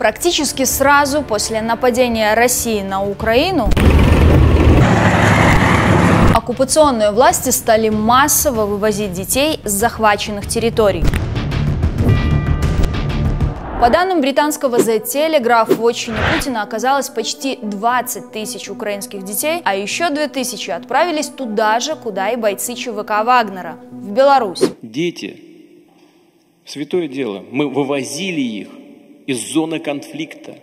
Практически сразу после нападения России на Украину оккупационные власти стали массово вывозить детей с захваченных территорий. По данным британского The Telegraph, в отчине Путина оказалось почти 20 тысяч украинских детей, а еще 2 тысячи отправились туда же, куда и бойцы ЧВК Вагнера, в Беларусь. Дети – святое дело. Мы вывозили их из зоны конфликта,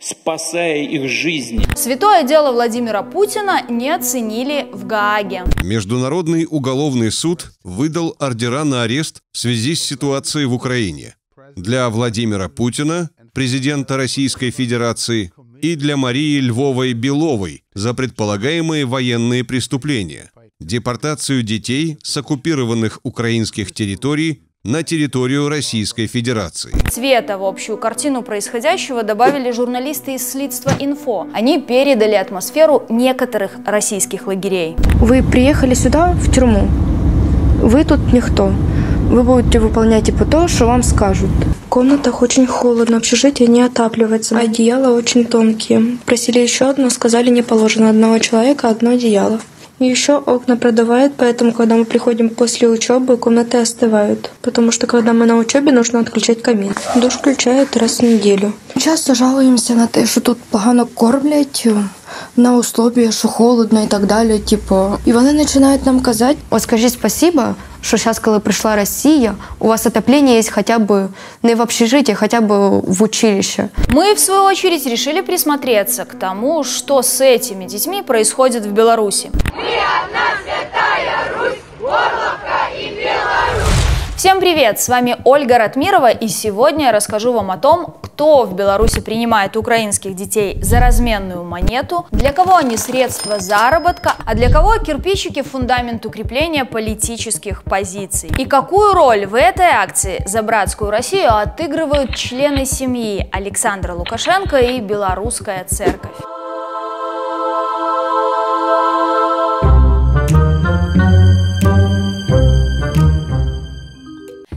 спасая их жизни. Святое дело Владимира Путина не оценили в Гааге. Международный уголовный суд выдал ордера на арест в связи с ситуацией в Украине для Владимира Путина, президента Российской Федерации, и для Марии Львовой-Беловой за предполагаемые военные преступления, депортацию детей с оккупированных украинских территорий на территорию Российской Федерации. Цвета в общую картину происходящего добавили журналисты из Следства Инфо. Они передали атмосферу некоторых российских лагерей. Вы приехали сюда, в тюрьму. Вы тут никто. Вы будете выполнять типа то, что вам скажут. В комнатах очень холодно, общежитие не отапливается, одеяла очень тонкие. Просили еще одно, сказали не положено одного человека одно одеяло. И еще окна продавают, поэтому, когда мы приходим после учебы, комнаты остывают. Потому что, когда мы на учебе, нужно отключать камин. Душ включают раз в неделю. Часто жалуємося на те, що тут погано кормлять, на условия, що холодно і так далі. Типу, і вони починають нам казати: От скажіть спасибо, Що зараз, коли прийшла Росія, у вас отоплення є хоча б не в общежитии, хоча б в училище. Мы, в свою очередь, решили присмотреться к тому, что с этими детьми происходит в Беларуси. Всем привет! С вами Ольга Ратмирова, и сегодня я расскажу вам о том, кто в Беларуси принимает украинских детей за разменную монету, для кого они средства заработка, а для кого кирпичики фундамент укрепления политических позиций. И какую роль в этой акции за братскую Россию отыгрывают члены семьи Александра Лукашенко и Белорусская церковь.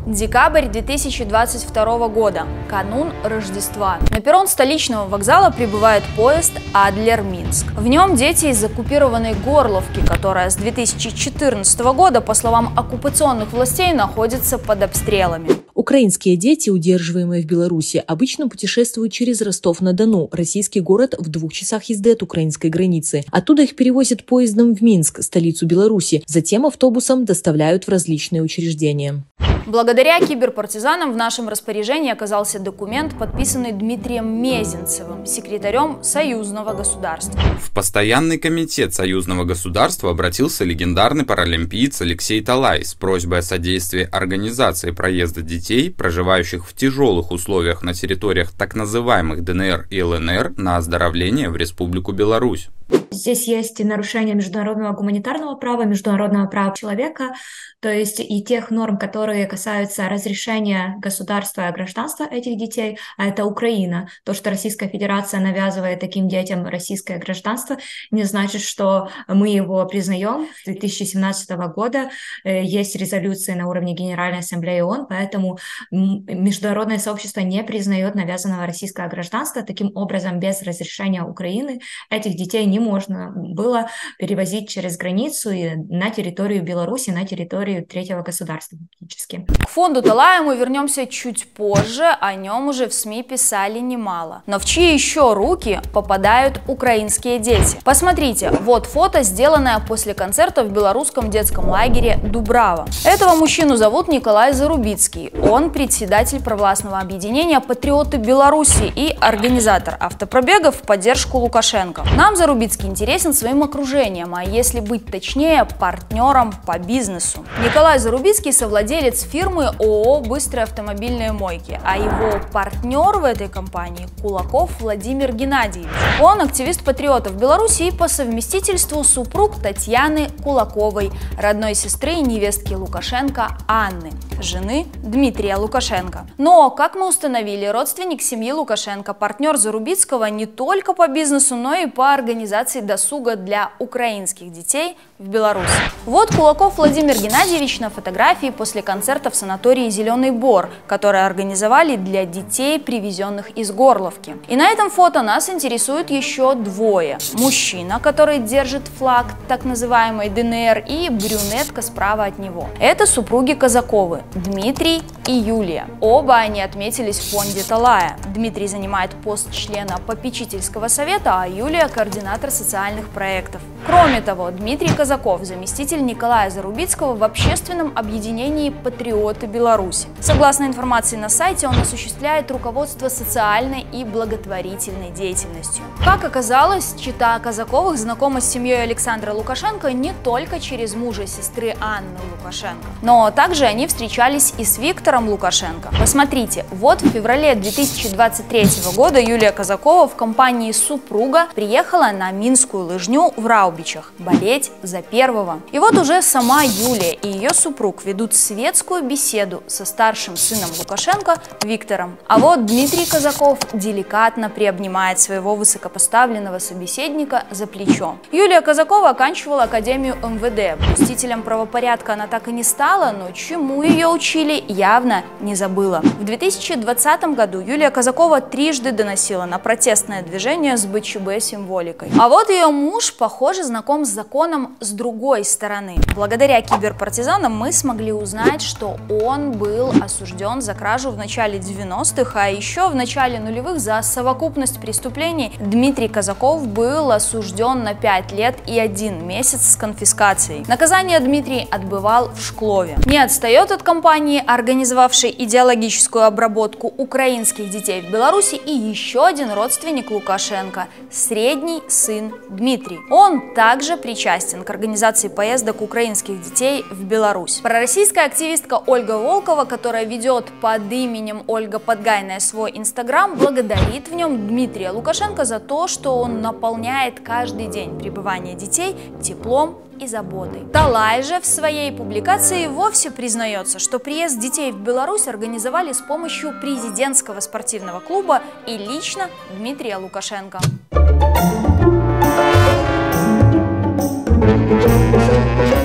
Декабрь 2022 года, канун Рождества. На перрон столичного вокзала прибывает поезд Адлер-Минск. В нем дети из оккупированной Горловки, которая с 2014 года, по словам оккупационных властей, находится под обстрелами. Украинские дети, удерживаемые в Беларуси, обычно путешествуют через Ростов-на-Дону, российский город в двух часах езды от украинской границы. Оттуда их перевозят поездом в Минск, столицу Беларуси, затем автобусом доставляют в различные учреждения. Благодаря киберпартизанам в нашем распоряжении оказался документ, подписанный Дмитрием Мезенцевым, секретарем Союзного государства. В постоянный комитет Союзного государства обратился легендарный паралимпиец Алексей Талай с просьбой о содействии организации проезда детей, проживающих в тяжелых условиях на территориях так называемых ДНР и ЛНР, на оздоровление в Республику Беларусь. Здесь есть и нарушение международного гуманитарного права, международного права человека, то есть и тех норм, которые касаются разрешения государства и гражданства этих детей, а это Украина. То, что Российская Федерация навязывает таким детям российское гражданство, не значит, что мы его признаем. С 2017 года э, есть резолюции на уровне Генеральной Ассамблеи ООН, поэтому международное сообщество не признает навязанного российского гражданства. Таким образом, без разрешения Украины этих детей не можно было перевозить через границу и на территорию Беларуси, на территорию третьего государства фактически. К фонду Талая мы вернемся чуть позже, о нем уже в СМИ писали немало. Но в чьи еще руки попадают украинские дети? Посмотрите, вот фото, сделанное после концерта в белорусском детском лагере Дубрава. Этого мужчину зовут Николай Зарубицкий. Он председатель провластного объединения «Патриоты Беларуси» и организатор автопробегов в поддержку Лукашенко. Нам Зарубицкий интересен своим окружением, а если быть точнее, партнером по бизнесу. Николай Зарубицкий совладелец фирмы ООО «Быстрые автомобильные мойки», а его партнер в этой компании – Кулаков Владимир Геннадьевич. Он активист патриотов Беларуси и по совместительству супруг Татьяны Кулаковой, родной сестры и невестки Лукашенко Анны, жены Дмитрия Лукашенко. Но, как мы установили, родственник семьи Лукашенко, партнер Зарубицкого не только по бизнесу, но и по организации досуга для украинских детей в Беларуси. Вот Кулаков Владимир Геннадьевич на фотографии после концерта в санатории «Зеленый Бор», который организовали для детей, привезенных из Горловки. И на этом фото нас интересует еще двое. Мужчина, который держит флаг так называемой ДНР, и брюнетка справа от него. Это супруги Казаковы, Дмитрий и Юлия. Оба они отметились в фонде Талая. Дмитрий занимает пост члена попечительского совета, а Юлия – координатор социальных проектов. Кроме того, Дмитрий Казаков – заместитель Николая Зарубицкого в общественном объединении «Патриоты Беларуси». Согласно информации на сайте, он осуществляет руководство социальной и благотворительной деятельностью. Как оказалось, чита Казаковых знакома с семьей Александра Лукашенко не только через мужа сестры Анны Лукашенко, но также они встречались и с Виктором Лукашенко. Посмотрите, вот в феврале 2023 года Юлия Казакова в компании супруга приехала на Минскую лыжню в Раубичах болеть за первого. И вот уже сама Юлия и ее супруг ведут светскую беседу со старшим сыном Лукашенко Виктором. А вот Дмитрий Казаков деликатно приобнимает своего высокопоставленного собеседника за плечо. Юлия Казакова оканчивала Академию МВД. Блюстителем правопорядка она так и не стала, но чему ее учили, явно не забыла. В 2020 году Юлия Казакова трижды доносила на протестное движение с БЧБ символикой. А вот ее муж, похоже, знаком с законом с другой стороны. Благодаря киберпартизанам мы смогли узнать, что он был осужден за кражу в начале 90-х, а еще в начале нулевых за совокупность преступлений Дмитрий Казаков был осужден на 5 лет и 1 месяц с конфискацией. Наказание Дмитрий отбывал в Шклове. Не отстает от компании, организовавшей идеологическую обработку украинских детей в Беларуси и еще один родственник Лукашенко, средний сын Дмитрий. Он также причастен к организации поездок украинских детей в Беларусь. Пророссийская активистка Ольга Волкова, которая ведет под именем Ольга Подгайная свой инстаграм, благодарит в нем Дмитрия Лукашенко за то, что он наполняет каждый день пребывания детей теплом и заботой. Талай же в своей публикации вовсе признается, что приезд детей в Беларусь организовали с помощью президентского спортивного клуба и лично Дмитрия Лукашенко.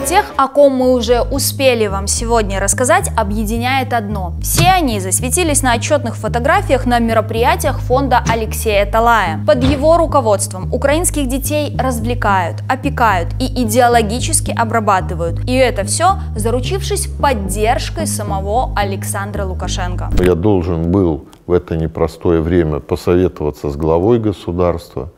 Тех, о ком мы уже успели вам сегодня рассказать, объединяет одно. Все они засветились на отчетных фотографиях на мероприятиях фонда Алексея Талая. Под его руководством украинских детей развлекают, опекают и идеологически обрабатывают. И это все заручившись поддержкой самого Александра Лукашенко. Я должен был в это непростое время посоветоваться с главой государства,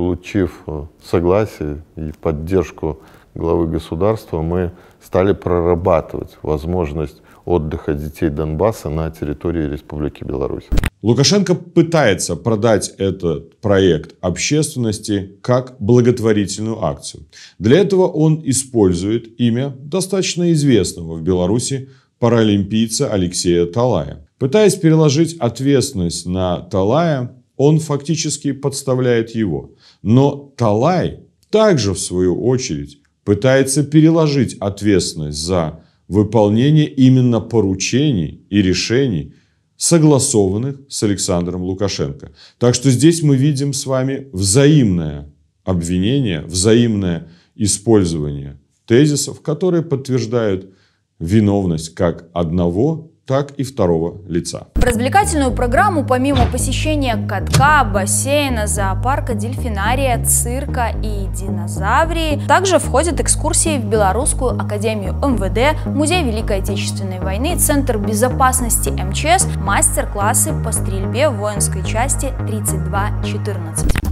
получив э, согласие и поддержку главы государства, мы стали прорабатывать возможность отдыха детей Донбасса на территории Республики Беларусь. Лукашенко пытается продать этот проект общественности как благотворительную акцию. Для этого он использует имя достаточно известного в Беларуси паралимпийца Алексея Талая. Пытаясь переложить ответственность на Талая, он фактически подставляет его. Но Талай также, в свою очередь, пытается переложить ответственность за выполнение именно поручений и решений, согласованных с Александром Лукашенко. Так что здесь мы видим с вами взаимное обвинение, взаимное использование тезисов, которые подтверждают виновность как одного, так и второго лица. В развлекательную программу помимо посещения катка, бассейна, зоопарка, дельфинария, цирка и динозаврии также входят экскурсии в Белорусскую академию МВД, Музей Великой Отечественной войны, Центр безопасности МЧС, мастер-классы по стрельбе воинской части 3214.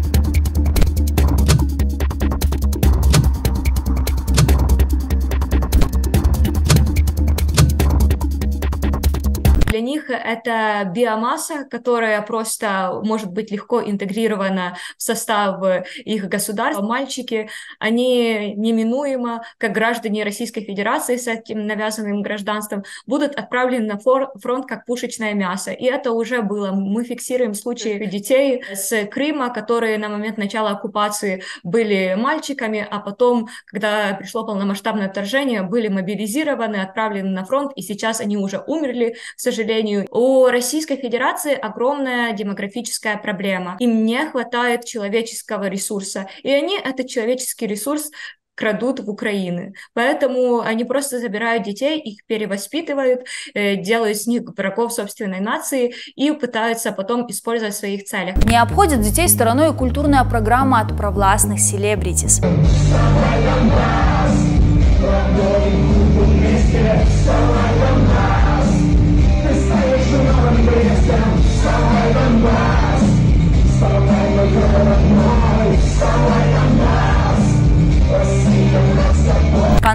Для них это биомасса, которая просто может быть легко интегрирована в состав их государства. Мальчики, они неминуемо, как граждане Российской Федерации с этим навязанным гражданством, будут отправлены на фронт как пушечное мясо. И это уже было. Мы фиксируем случаи детей с Крыма, которые на момент начала оккупации были мальчиками, а потом, когда пришло полномасштабное вторжение, были мобилизированы, отправлены на фронт, и сейчас они уже умерли, к сожалению, сожалению. У Российской Федерации огромная демографическая проблема. Им не хватает человеческого ресурса. И они этот человеческий ресурс крадут в Украины. Поэтому они просто забирают детей, их перевоспитывают, э, делают с них врагов собственной нации и пытаются потом использовать в своих целях. Не обходит детей стороной культурная программа от провластных селебритис.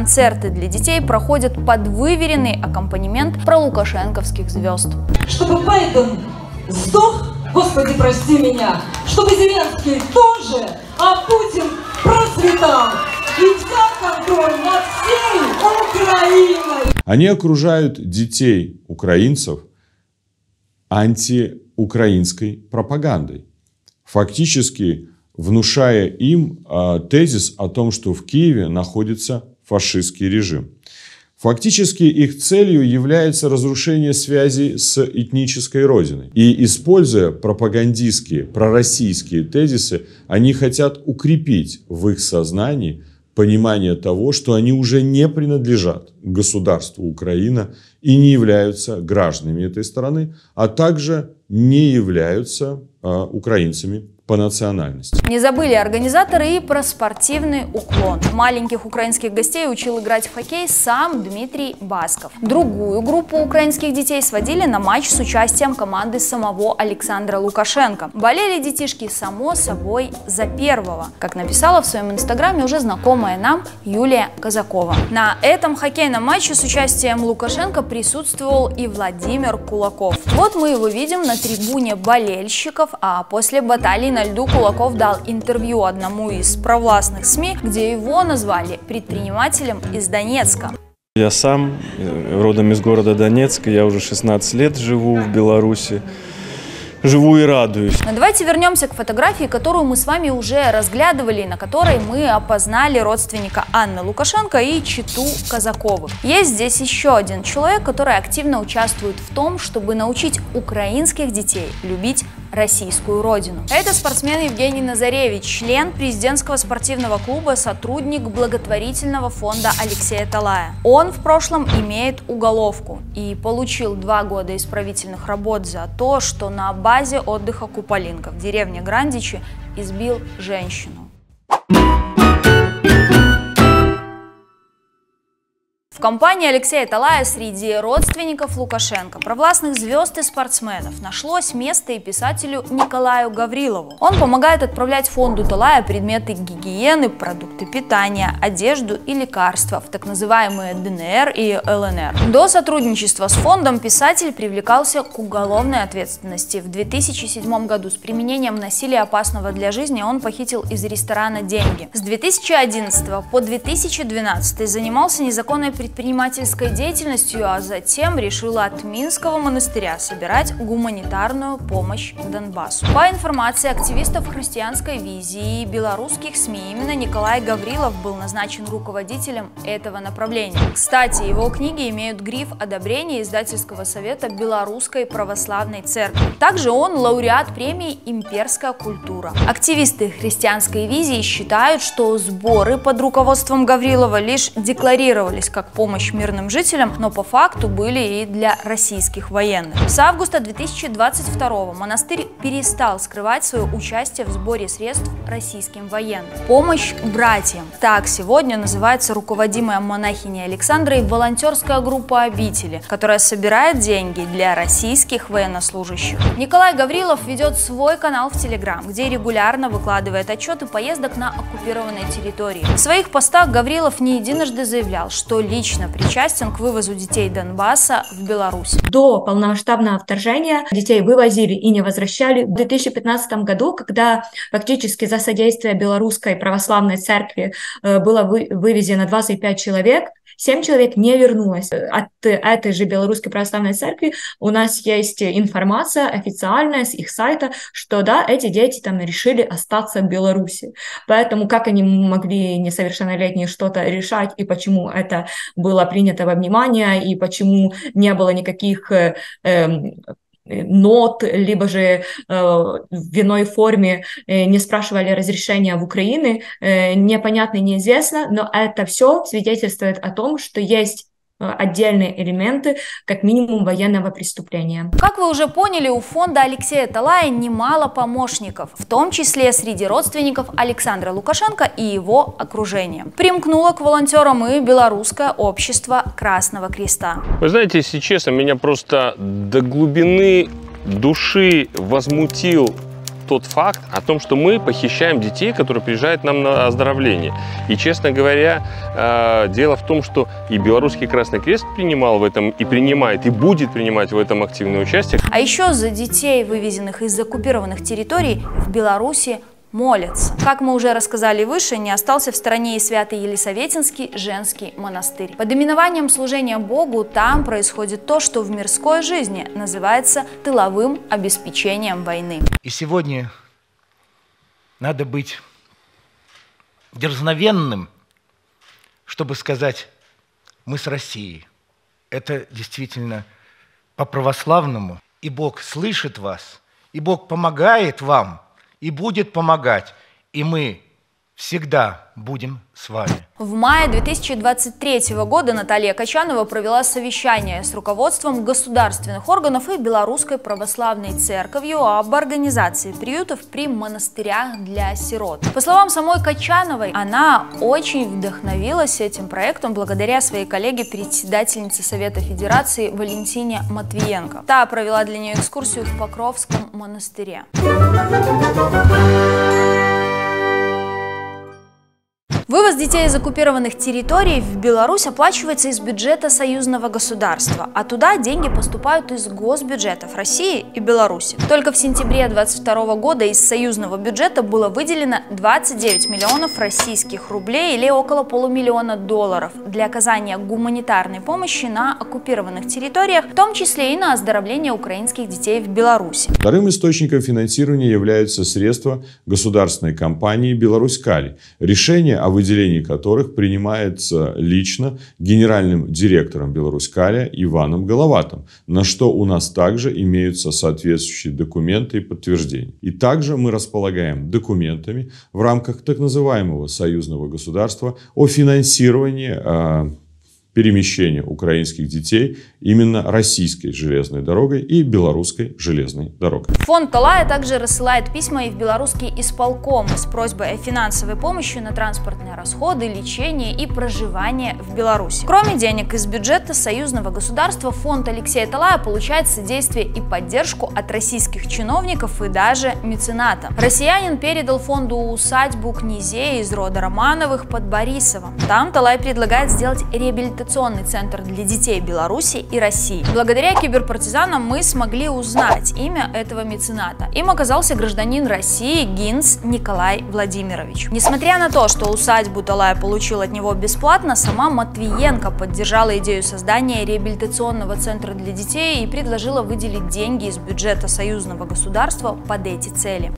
Концерты для детей проходят под выверенный аккомпанемент про лукашенковских звезд. Чтобы Байден сдох, Господи, прости меня, чтобы Зеленский тоже, а Путин процветал. И вся контроль над всей Украиной. Они окружают детей украинцев антиукраинской пропагандой. Фактически внушая им э, тезис о том, что в Киеве находится фашистский режим. Фактически их целью является разрушение связи с этнической родиной. И используя пропагандистские, пророссийские тезисы, они хотят укрепить в их сознании понимание того, что они уже не принадлежат государству Украина и не являются гражданами этой страны, а также не являются э, украинцами по национальности. Не забыли организаторы и про спортивный уклон. Маленьких украинских гостей учил играть в хоккей сам Дмитрий Басков. Другую группу украинских детей сводили на матч с участием команды самого Александра Лукашенко. Болели детишки, само собой, за первого, как написала в своем инстаграме уже знакомая нам Юлия Казакова. На этом хоккейном матче с участием Лукашенко присутствовал и Владимир Кулаков. Вот мы его видим на трибуне болельщиков, а после баталии на льду Кулаков дал интервью одному из провластных СМИ, где его назвали предпринимателем из Донецка. Я сам э, родом из города Донецка, я уже 16 лет живу в Беларуси живу и радуюсь. Но давайте вернемся к фотографии, которую мы с вами уже разглядывали, на которой мы опознали родственника Анны Лукашенко и Читу Казаковых. Есть здесь еще один человек, который активно участвует в том, чтобы научить украинских детей любить российскую родину. Это спортсмен Евгений Назаревич, член президентского спортивного клуба, сотрудник благотворительного фонда Алексея Талая. Он в прошлом имеет уголовку и получил два года исправительных работ за то, что на базе отдыха Куполинка в деревне Грандичи избил женщину. В компании Алексея Талая среди родственников Лукашенко, провластных звезд и спортсменов нашлось место и писателю Николаю Гаврилову. Он помогает отправлять фонду Талая предметы гигиены, продукты питания, одежду и лекарства в так называемые ДНР и ЛНР. До сотрудничества с фондом писатель привлекался к уголовной ответственности. В 2007 году с применением насилия опасного для жизни он похитил из ресторана деньги. С 2011 по 2012 занимался незаконной предпринимательской деятельностью, а затем решила от Минского монастыря собирать гуманитарную помощь Донбассу. По информации активистов христианской визии и белорусских СМИ, именно Николай Гаврилов был назначен руководителем этого направления. Кстати, его книги имеют гриф одобрения издательского совета Белорусской православной церкви. Также он лауреат премии «Имперская культура». Активисты христианской визии считают, что сборы под руководством Гаврилова лишь декларировались как помощь мирным жителям, но по факту были и для российских военных. С августа 2022 монастырь перестал скрывать свое участие в сборе средств российским военным. Помощь братьям. Так сегодня называется руководимая монахиней Александрой волонтерская группа обители, которая собирает деньги для российских военнослужащих. Николай Гаврилов ведет свой канал в Телеграм, где регулярно выкладывает отчеты поездок на оккупированной территории. В своих постах Гаврилов не единожды заявлял, что лично лично причастен к вывозу детей Донбасса в Беларусь. До полномасштабного вторжения детей вывозили и не возвращали. В 2015 году, когда фактически за содействие Белорусской православной церкви э, было вывезено 25 человек, Семь человек не вернулось. От этой же Белорусской Православной Церкви у нас есть информация официальная с их сайта, что да, эти дети там решили остаться в Беларуси. Поэтому как они могли несовершеннолетние что-то решать и почему это было принято во внимание и почему не было никаких э, эм, нот, либо же э, в иной форме э, не спрашивали разрешения в Украины, э, непонятно, неизвестно, но это все свидетельствует о том, что есть Э, отдельные элементы, как минимум, военного преступления. Как вы уже поняли, у фонда Алексея Талая немало помощников, в том числе среди родственников Александра Лукашенко и его окружения. Примкнуло к волонтерам и белорусское общество Красного Креста. Вы знаете, если честно, меня просто до глубины души возмутил тот факт о том, что мы похищаем детей, которые приезжают нам на оздоровление. И, честно говоря, э, дело в том, что и Белорусский Красный Крест принимал в этом, и принимает, и будет принимать в этом активное участие. А еще за детей, вывезенных из оккупированных территорий, в Беларуси молятся. Как мы уже рассказали выше, не остался в стороне и Святый Елисаветинский женский монастырь. Под именованием служения Богу там происходит то, что в мирской жизни называется тыловым обеспечением войны. И сегодня надо быть дерзновенным, чтобы сказать, мы с Россией. Это действительно по-православному. И Бог слышит вас, и Бог помогает вам – и будет помогать. И мы всегда будем с вами. В мае 2023 года Наталья Качанова провела совещание с руководством государственных органов и Белорусской православной церковью об организации приютов при монастырях для сирот. По словам самой Качановой, она очень вдохновилась этим проектом благодаря своей коллеге, председательнице Совета Федерации Валентине Матвиенко. Та провела для нее экскурсию в Покровском монастыре. Детей из оккупированных территорий в Беларусь оплачивается из бюджета союзного государства, а туда деньги поступают из госбюджетов России и Беларуси. Только в сентябре 2022 года из союзного бюджета было выделено 29 миллионов российских рублей или около полумиллиона долларов для оказания гуманитарной помощи на оккупированных территориях, в том числе и на оздоровление украинских детей в Беларуси. Вторым источником финансирования являются средства государственной компании «Беларусь-Кали». Решение о выделении которых принимается лично генеральным директором Беларусь-Каля Иваном Головатым, на что у нас также имеются соответствующие документы и подтверждения. И также мы располагаем документами в рамках так называемого союзного государства о финансировании перемещения украинских детей именно российской железной дорогой и белорусской железной дорогой. Фонд Талая также рассылает письма и в белорусский исполком с просьбой о финансовой помощи на транспортные расходы, лечение и проживание в Беларуси. Кроме денег из бюджета союзного государства, фонд Алексея Талая получает содействие и поддержку от российских чиновников и даже мецената. Россиянин передал фонду усадьбу князей из рода Романовых под Борисовым. Там Талай предлагает сделать реабилитационный центр для детей Беларуси и России. Благодаря киберпартизанам мы смогли узнать имя этого мецената. Им оказался гражданин России Гинс Николай Владимирович. Несмотря на то, что усадьбу Талая получил от него бесплатно, сама Матвиенко поддержала идею создания реабилитационного центра для детей и предложила выделить деньги из бюджета союзного государства под эти цели.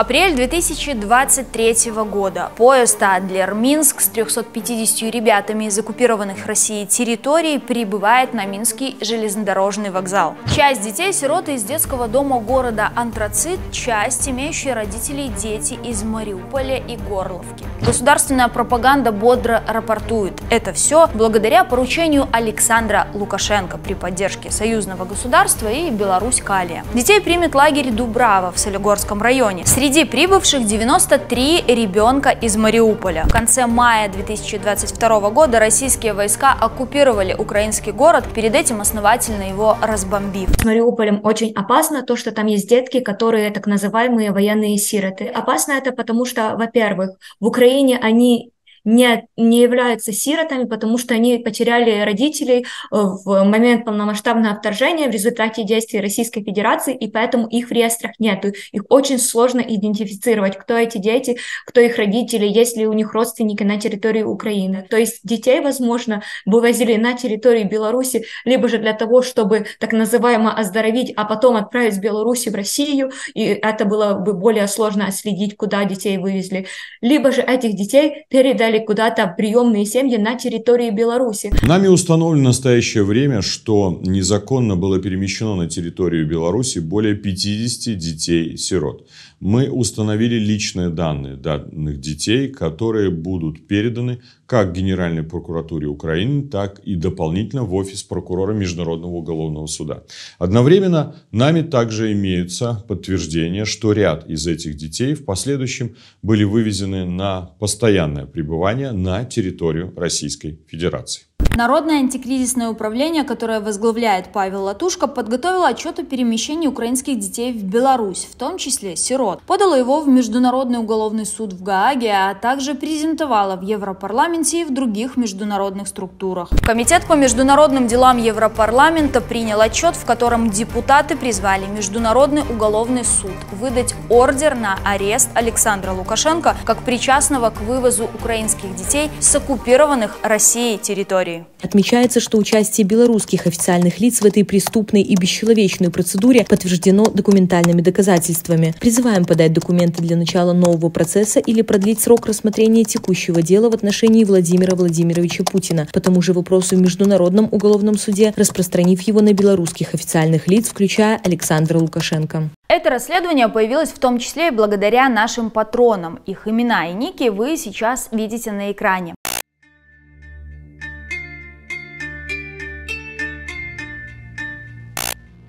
Апрель 2023 года. Поезд Адлер-Минск с 350 ребятами из оккупированных Россией территорий прибывает на Минский железнодорожный вокзал. Часть детей-сирот из детского дома города Антрацит, часть имеющие родителей дети из Мариуполя и Горловки. Государственная пропаганда бодро рапортует. Это все благодаря поручению Александра Лукашенко при поддержке союзного государства и Беларусь-Калия. Детей примет лагерь Дубрава в Солигорском районе. Среди прибывших 93 ребенка из Мариуполя. В конце мая 2022 года российские войска оккупировали украинский город, перед этим основательно его разбомбив. С Мариуполем очень опасно то, что там есть детки, которые так называемые военные сироты. Опасно это потому, что, во-первых, в Украине они не, не являются сиротами, потому что они потеряли родителей э, в момент полномасштабного вторжения в результате действий Российской Федерации, и поэтому их в реестрах нет. Их очень сложно идентифицировать, кто эти дети, кто их родители, есть ли у них родственники на территории Украины. То есть детей, возможно, вывозили на территорию Беларуси, либо же для того, чтобы так называемо оздоровить, а потом отправить с Беларуси в Россию, и это было бы более сложно отследить, куда детей вывезли. Либо же этих детей передали отправили куда-то приемные семьи на территории Беларуси. Нами установлено в настоящее время, что незаконно было перемещено на территорию Беларуси более 50 детей-сирот. Мы установили личные данные данных детей, которые будут переданы как Генеральной прокуратуре Украины, так и дополнительно в Офис прокурора Международного уголовного суда. Одновременно нами также имеются подтверждения, что ряд из этих детей в последующем были вывезены на постоянное пребывание на территорию Российской Федерации. Народное антикризисное управление, которое возглавляет Павел Латушко, подготовило отчет о перемещении украинских детей в Беларусь, в том числе сирот. Подало его в Международный уголовный суд в Гааге, а также презентовало в Европарламенте и в других международных структурах. Комитет по международным делам Европарламента принял отчет, в котором депутаты призвали Международный уголовный суд выдать ордер на арест Александра Лукашенко как причастного к вывозу украинских детей с оккупированных Россией территорий. Отмечается, что участие белорусских официальных лиц в этой преступной и бесчеловечной процедуре подтверждено документальными доказательствами. Призываем подать документы для начала нового процесса или продлить срок рассмотрения текущего дела в отношении Владимира Владимировича Путина по тому же вопросу в Международном уголовном суде, распространив его на белорусских официальных лиц, включая Александра Лукашенко. Это расследование появилось в том числе и благодаря нашим патронам. Их имена и ники вы сейчас видите на экране.